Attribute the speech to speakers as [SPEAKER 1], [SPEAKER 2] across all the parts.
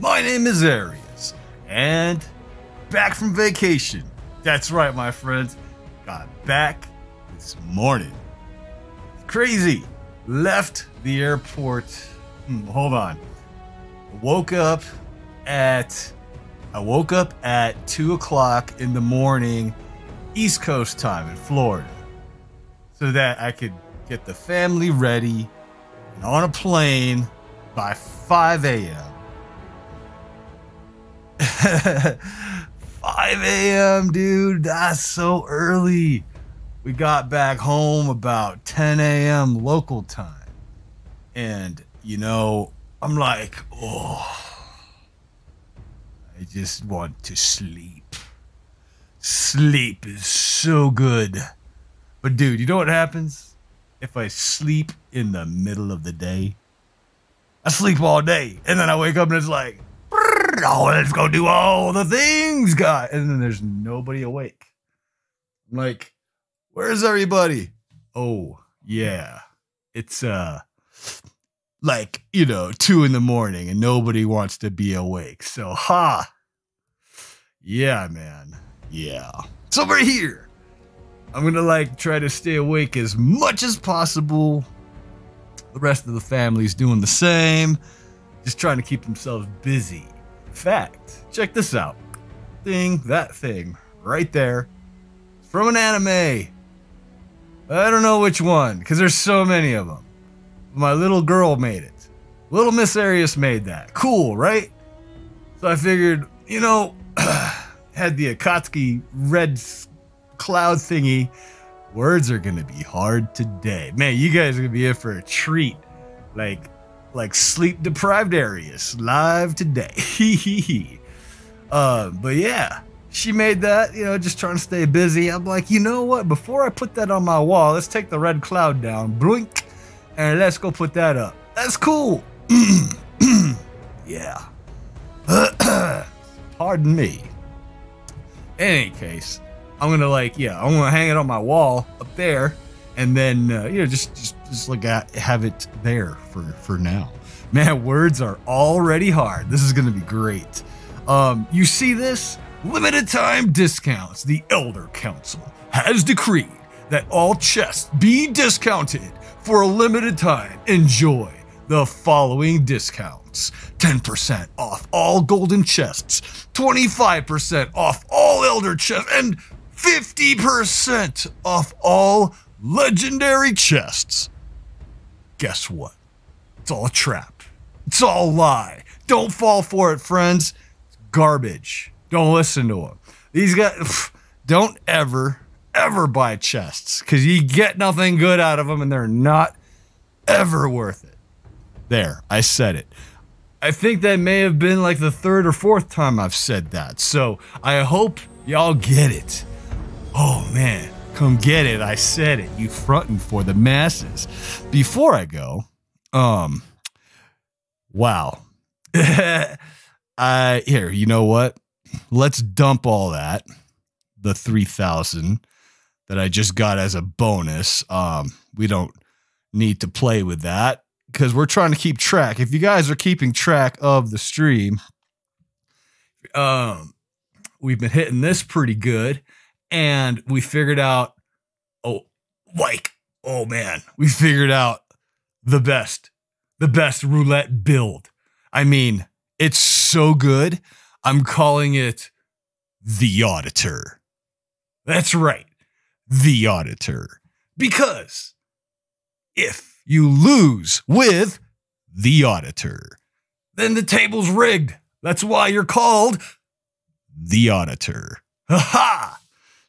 [SPEAKER 1] My name is Airyus, and back from vacation. That's right, my friends. Got back this morning. Crazy. Left the airport. Hmm, hold on. Woke up at. I woke up at two o'clock in the morning, East Coast time in Florida, so that I could get the family ready and on a plane by 5 a.m. 5 a.m., dude. That's so early. We got back home about 10 a.m. local time. And, you know, I'm like, oh, I just want to sleep. Sleep is so good. But, dude, you know what happens if I sleep in the middle of the day? I sleep all day. And then I wake up and it's like, oh, let's go do all the things, guy. And then there's nobody awake. I'm like, where's everybody? Oh, yeah. It's uh like, you know, two in the morning and nobody wants to be awake. So ha. Yeah, man. Yeah. So we're here. I'm gonna like try to stay awake as much as possible. The rest of the family's doing the same. Just trying to keep themselves busy fact, check this out. Thing, that thing, right there. From an anime. I don't know which one, because there's so many of them. My little girl made it. Little Miss Airyus made that. Cool, right? So I figured, you know, had the Akatsuki red cloud thingy. Words are gonna be hard today. Man, you guys are gonna be in for a treat. Like, like sleep deprived Airyus live today. uh, but yeah, she made that, you know, just trying to stay busy. I'm like, you know what? Before I put that on my wall, let's take the red cloud down, blink, and let's go put that up. That's cool. yeah. Pardon me. In any case, I'm gonna like, yeah, I'm gonna hang it on my wall up there and then uh, you know just just just like have it there for for now. Man, words are already hard. This is going to be great. Um, you see this? Limited time discounts. The Elder Council has decreed that all chests be discounted for a limited time. Enjoy the following discounts 10% off all golden chests, 25% off all elder chests, and 50% off all legendary chests. Guess what? It's all a trap. It's all a lie. Don't fall for it, friends. It's garbage. Don't listen to them. These guys, don't ever, ever buy chests because you get nothing good out of them and they're not ever worth it. There, I said it. I think that may have been like the third or fourth time I've said that. So I hope y'all get it. Oh man, come get it. I said it. You fronting for the masses. Before I go, um, wow. I here, you know what? Let's dump all that, the three thousand that I just got as a bonus. Um, we don't need to play with that because we're trying to keep track. If you guys are keeping track of the stream, um, we've been hitting this pretty good, and we figured out, oh, like, oh man, we figured out the best, the best roulette build. I mean, it's so good. I'm calling it the Auditor. That's right, the Auditor. Because if you lose with the Auditor, then the table's rigged. That's why you're called the Auditor. Ha ha!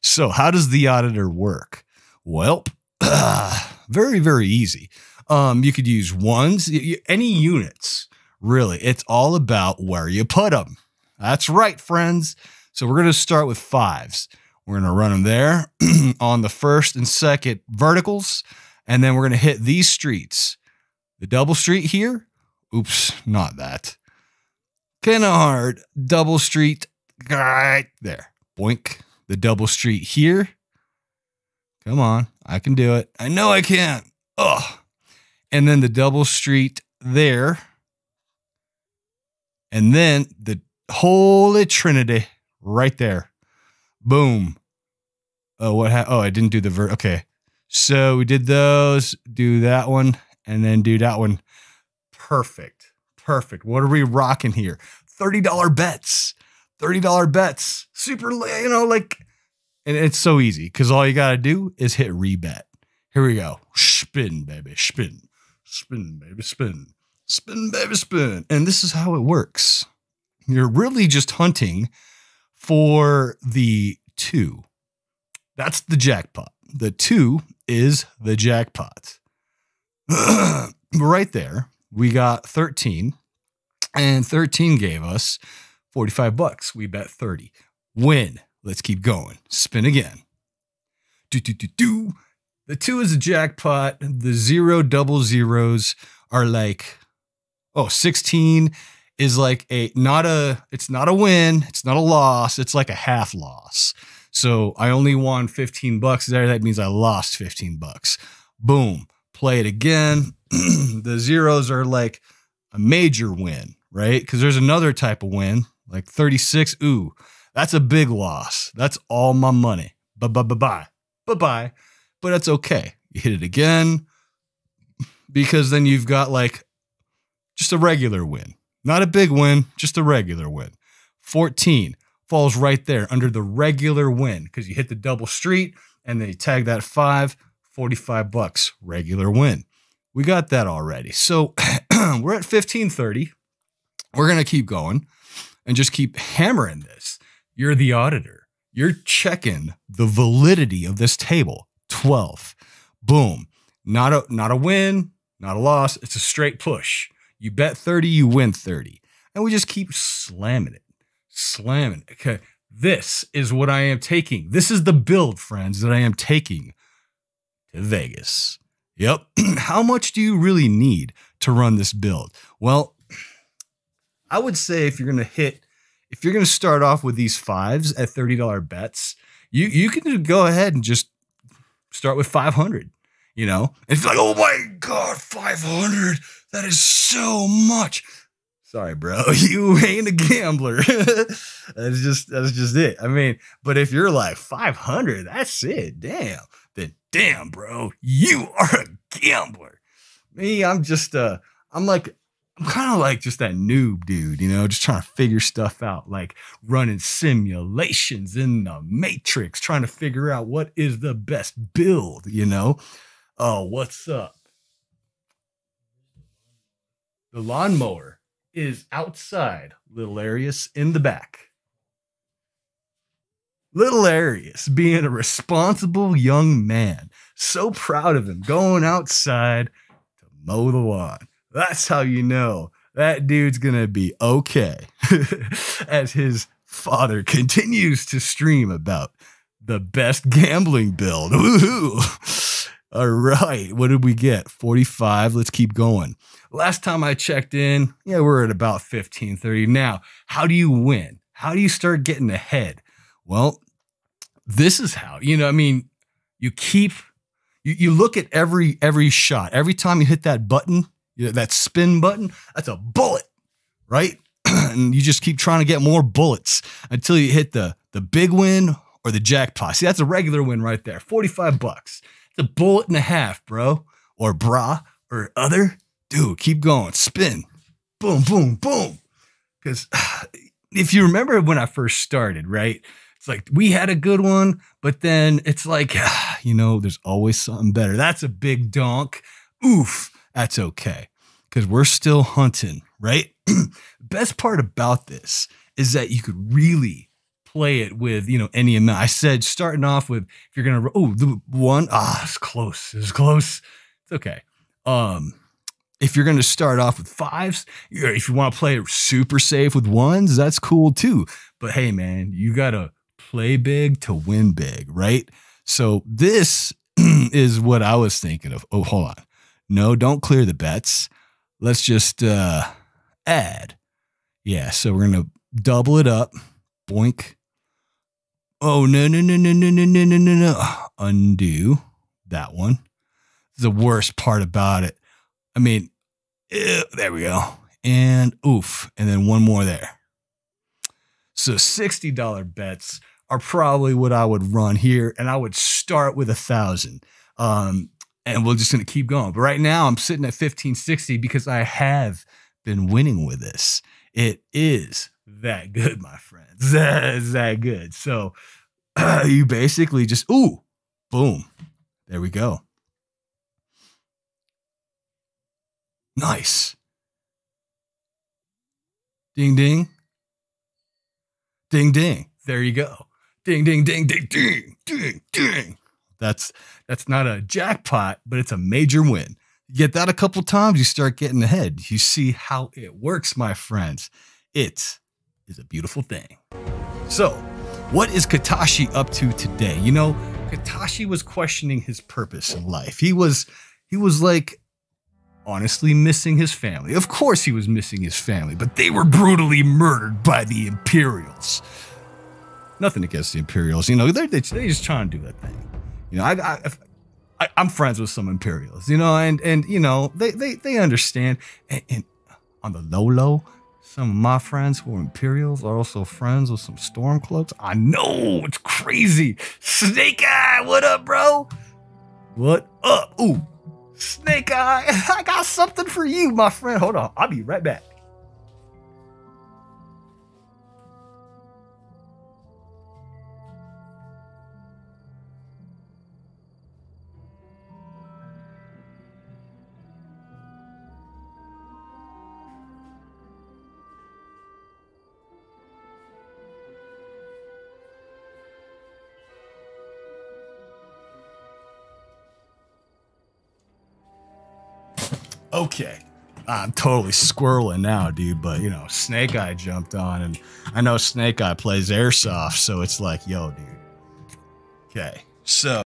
[SPEAKER 1] So, how does the Auditor work? Well, very, very easy. Um, you could use ones, any units, really. It's all about where you put them. That's right, friends. So we're going to start with fives. We're going to run them there on the first and second verticals. And then we're going to hit these streets. The double street here. Oops, not that. Kind of hard. Double street right there. Boink. The double street here. Come on. I can do it. I know I can. Ugh and then the double street there. And then the Holy Trinity right there. Boom. Oh, what? Ha- oh, I didn't do the vert. Okay. So we did those, do that one, and then do that one. Perfect. Perfect. What are we rocking here? $30 bets. $30 bets. Super, you know, like, and it's so easy because all you got to do is hit rebet. Here we go. Spin, baby, spin. Spin, baby, spin. Spin, baby, spin. And this is how it works. You're really just hunting for the two. That's the jackpot. The two is the jackpot. right there, we got 13, and 13 gave us 45 bucks. We bet 30. Win. Let's keep going. Spin again. Do, do, do, do. The two is a jackpot. The zero double zeros are like, oh, 16 is like a not a it's not a win, it's not a loss, it's like a half loss. So I only won 15 bucks there. That means I lost 15 bucks. Boom. Play it again. the zeros are like a major win, right? Because there's another type of win, like 36. Ooh, that's a big loss. That's all my money. Bye bye bye bye. Bye bye. But that's okay. You hit it again because then you've got like just a regular win. Not a big win, just a regular win. 14 falls right there under the regular win because you hit the double street and then you tag that five, 45 bucks, regular win. We got that already. So we're at 1530. We're going to keep going and just keep hammering this. You're the auditor. You're checking the validity of this table. 12. Boom. Not a not a win, not a loss. It's a straight push. You bet 30, you win 30. And we just keep slamming it, slamming it. Okay. This is what I am taking. This is the build, friends, that I am taking to Vegas. Yep. How much do you really need to run this build? Well, I would say if you're going to hit, if you're going to start off with these fives at $30 bets, you, you can go ahead and just start with 500, you know? It's like, oh my God, 500 that is so much. Sorry, bro. You ain't a gambler. that's just that's just it. I mean, but if you're like 500, that's it. Damn. Then damn, bro, you are a gambler. Me, I'm just uh I'm like I'm kind of like just that noob dude, you know, just trying to figure stuff out, like running simulations in the matrix, trying to figure out what is the best build, you know? Oh, what's up? The lawnmower is outside, little Airyus in the back. Little Airyus being a responsible young man. So proud of him going outside to mow the lawn. That's how you know that dude's to be okay as his father continues to stream about the best gambling build. Woohoo! All right, what did we get? 45. Let's keep going. Last time I checked in, yeah, we're at about 1530. Now, how do you win? How do you start getting ahead? Well, this is how. You know, I mean, you keep you, you look at every every shot. Every time you hit that button, that spin button, that's a bullet, right? and you just keep trying to get more bullets until you hit the the big win or the jackpot. See, that's a regular win right there. 45 bucks. It's a bullet and a half, bro. Or bra or other dude, keep going, spin, boom, boom, boom. Because if you remember when I first started, right? It's like we had a good one, but then it's like, you know, there's always something better. That's a big donk. Oof, that's okay. Because we're still hunting, right? Best part about this is that you could really play it with, you know, any amount. I said starting off with if you're gonna oh the one, ah, it's close. It's close. It's okay. Um, if you're to start off with fives, if you want to play it super safe with ones, that's cool too. But hey, man, you got to play big to win big, right? So this is what I was thinking of. Oh, hold on. No, don't clear the bets. Let's just uh, add. Yeah, so we're going to double it up. Boink. Oh, no, no, no, no, no, no, no, no, no. Undo that one. The worst part about it I mean, ew, there we go. and oof, and then one more there. So $60 bets are probably what I would run here, and I would start with a thousand. Um, and we're just gonna keep going. But right now I'm sitting at 1560 because I have been winning with this. It is that good, my friends. That is that good. So uh, you basically just ooh, boom. There we go. Nice. Ding ding. Ding ding. There you go. Ding ding ding ding ding ding ding. That's that's not a jackpot, but it's a major win. You get that a couple times, you start getting ahead. You see how it works, my friends. It is a beautiful thing. So, what is Katashi up to today? You know, Katashi was questioning his purpose in life. He was he was like honestly missing his family. Of course he was missing his family, but they were brutally murdered by the Imperials. Nothing against the Imperials, you know, they're, they're just trying to do their thing. You know, I, I, am friends with some Imperials, you know, and and you know they they they understand. And, and on the low low, some of my friends who are Imperials are also friends with some Stormcloaks. I know it's crazy. Snake Eye, what up, bro? What up? Ooh, Snake Eye, I got something for you, my friend. Hold on, I'll be right back. Okay. I'm totally squirreling now, dude. But you know, Snake Eye jumped on, and I know Snake Eye plays airsoft, so it's like, yo, dude. Okay, so